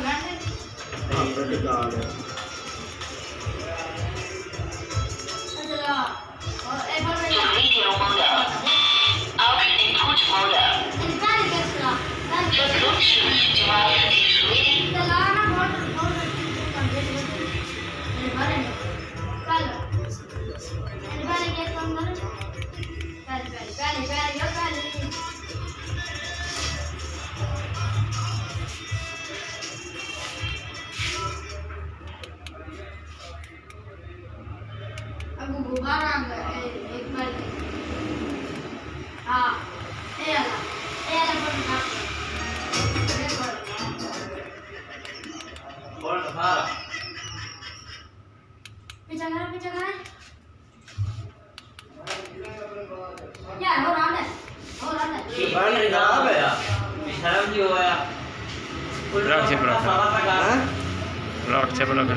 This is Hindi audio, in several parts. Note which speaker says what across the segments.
Speaker 1: 啊，
Speaker 2: 不是大
Speaker 3: 的。
Speaker 1: 那个，我哎，刚才没听。啊，你站一边去。हमको भूखा ना एक बार हाँ ए अल्लाह ए अल्लाह
Speaker 2: पर ना
Speaker 1: पिछा खा पिछा खा यार हो रहा है हो रहा है।
Speaker 2: बन रहा है यार शर्म क्यों आया? ब्लॉक से ब्लॉक
Speaker 4: ब्लॉक से ब्लॉक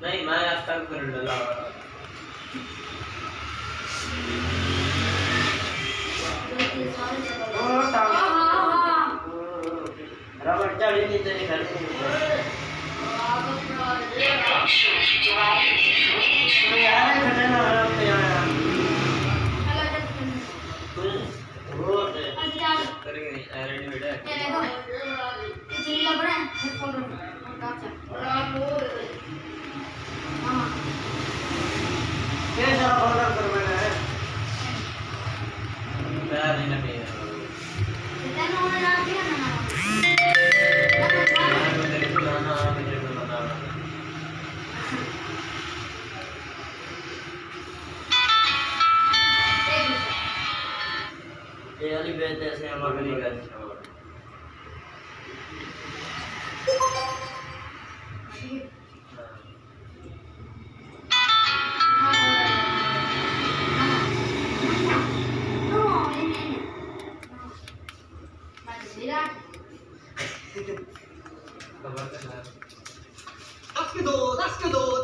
Speaker 2: नहीं मैं आज कर डाला
Speaker 1: ओ
Speaker 3: रबड़ चढ़ी नहीं तेरी घर The
Speaker 1: Bluetooth device
Speaker 2: Grabe na ba yan?
Speaker 3: Eh, ano yung bete sa yung magalingan
Speaker 2: siya?
Speaker 1: Thank you.
Speaker 2: 出け。てくだ助。
Speaker 5: すけど、出すけど。